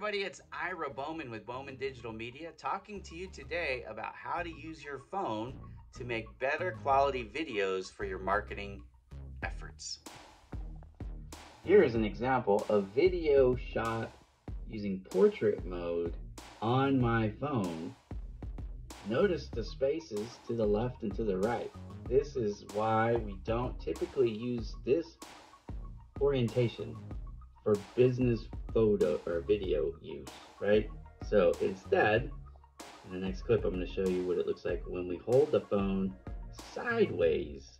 it's Ira Bowman with Bowman Digital Media talking to you today about how to use your phone to make better quality videos for your marketing efforts. Here is an example of video shot using portrait mode on my phone. Notice the spaces to the left and to the right. This is why we don't typically use this orientation for business photo or video use, right? So instead, in the next clip, I'm to show you what it looks like when we hold the phone sideways.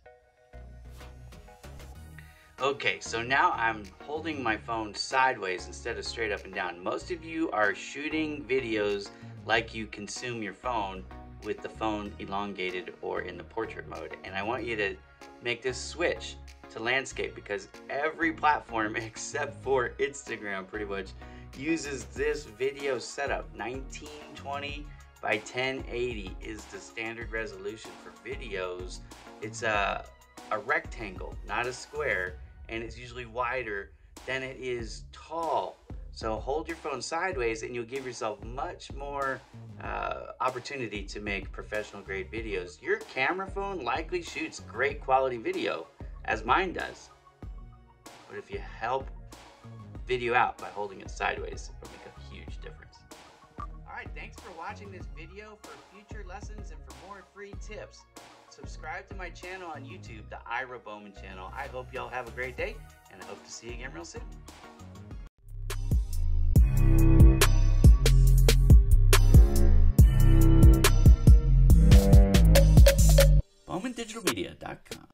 Okay, so now I'm holding my phone sideways instead of straight up and down. Most of you are shooting videos like you consume your phone with the phone elongated or in the portrait mode. And I want you to make this switch to landscape because every platform except for Instagram pretty much uses this video setup. 1920 by 1080 is the standard resolution for videos. It's a, a rectangle, not a square, and it's usually wider than it is tall. So hold your phone sideways and you'll give yourself much more uh, opportunity to make professional grade videos. Your camera phone likely shoots great quality video, as mine does. But if you help video out by holding it sideways, it'll make a huge difference. Alright, thanks for watching this video. For future lessons and for more free tips, subscribe to my channel on YouTube, the Ira Bowman channel. I hope y'all have a great day, and I hope to see you again real soon. BowmanDigitalMedia.com